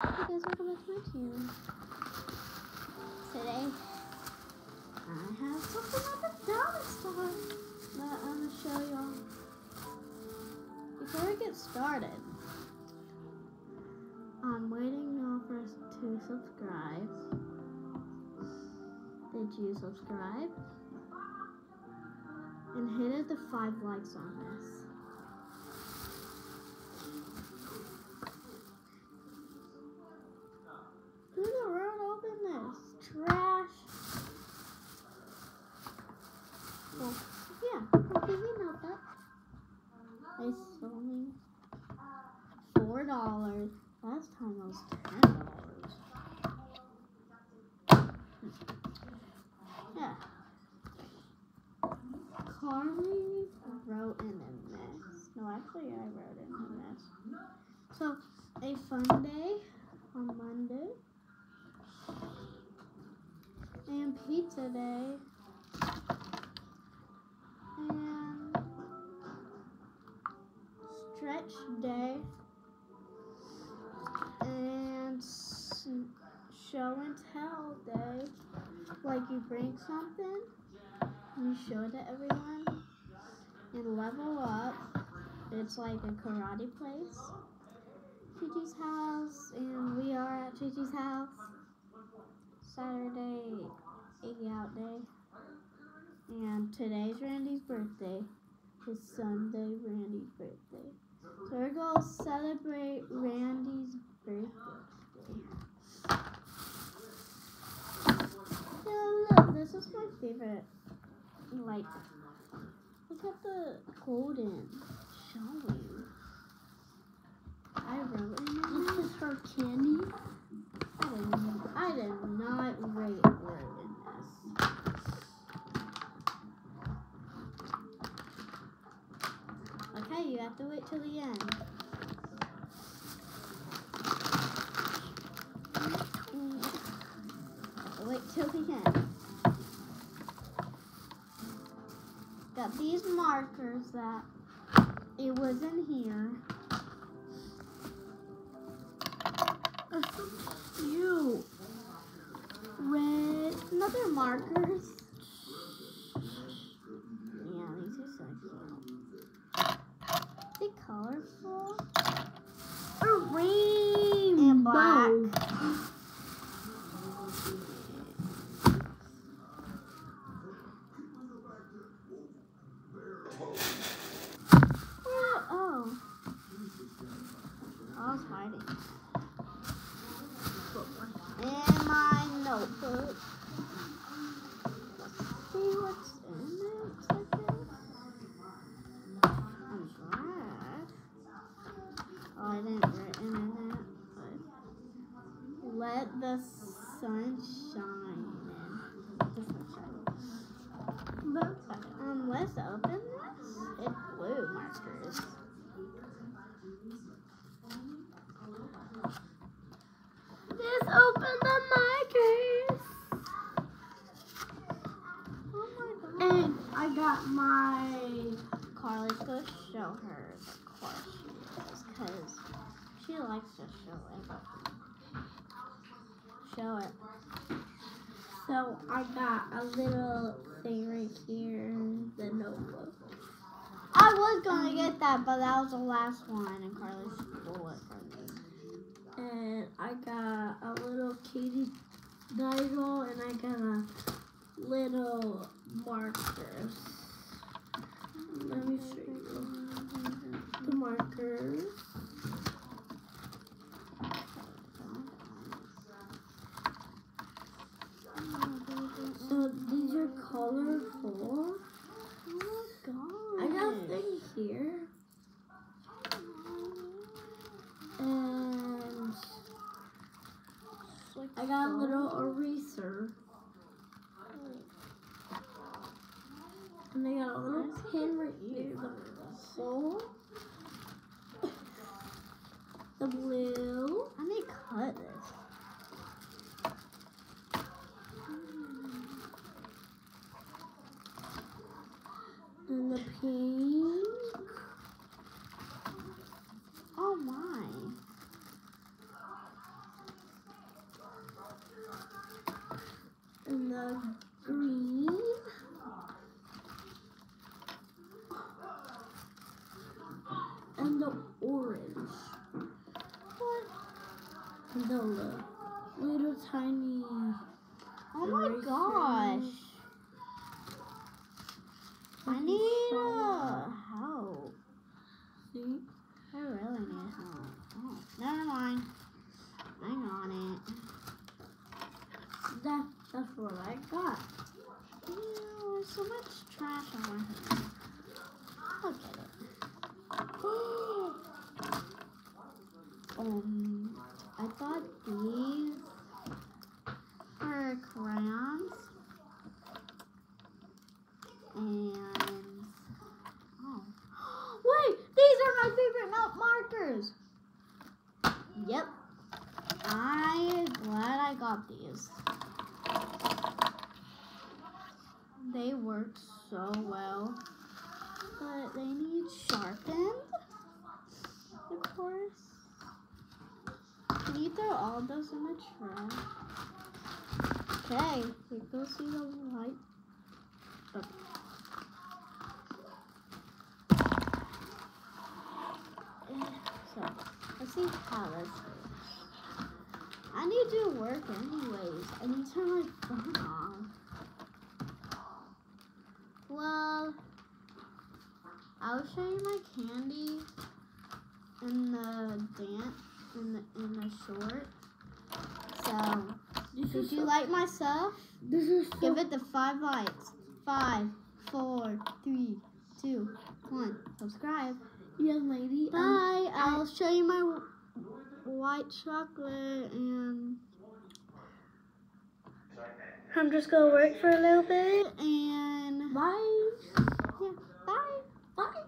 Hey guys, welcome back to my channel. Today, I have something at the dollar store that I'm gonna show y'all. Before we get started, I'm waiting y'all for us to subscribe. Did you subscribe? And hit the five likes on this. Who the world opened this? Trash. Well, yeah, okay, we know that. They sold me four dollars. Last time it was ten dollars. Hmm. Yeah. Carly wrote in a mess. No, actually, I wrote in a mess. So, a fun day stretch day and show and tell day like you bring something you show it to everyone and level up it's like a karate place Gigi's house and we are at Gigi's house Saturday egg out day. And today's Randy's birthday. It's Sunday Randy's birthday. So we're gonna celebrate Randy's birthday. Yeah, look, this is my favorite. Like, look at the golden showing. I wrote in. This is for candy. I did, I did not rate a word in this. Okay, you have to the end. Wait till the end. Got these markers that it was in here. Cute. Red. Another markers. Yeah, these are so cute. They colorful. A rainbow. And black. Oh, oh. I was hiding. In my notebook. Let's see what's in it. I guess. I'm glad. Oh, I didn't write in it. But let the sun shine in. The sun shine. But um, let's open this. It's blue markers. Just open the markers. Oh my god. And I got my. Carly's gonna show her of course she does, because she likes to show it. Show it. So I got a little thing right here. The notebook. I was gonna get that, but that was the last one, and Carly stole it from me. And I got a little Katie Nigel. And I got a little markers. Let me show you the markers. So these colorful. Oh, oh my I got a thing here. And I got a little eraser. And I got a little pin right here. The hole. The blue. I may cut this. And the pink. Oh my. and the green. And the orange. What? The little tiny. Oh my gosh. I need uh, help. See? I really need help. Oh, never mind. I'm on it. That, that's what I got. Ew, there's so much trash on my hand. Look at it. um, I thought these were crayons. And oh, wait! These are my favorite note markers. Yep, I'm glad I got these. They work so well, but they need sharpened, of course. Can you throw all those in the trash? Okay, we go see the light. Okay. So, let's see how this goes. I need to work anyways. I need to turn my phone off. Well, I'll show you my candy in the dance in the in the short. So, This did you so- like my stuff? This is so Give it the five likes. Five, four, three, two, one. Subscribe. young lady. Bye. um, I'll show you my white chocolate and I'm just gonna work for a little bit. and Bye. Bye. Bye.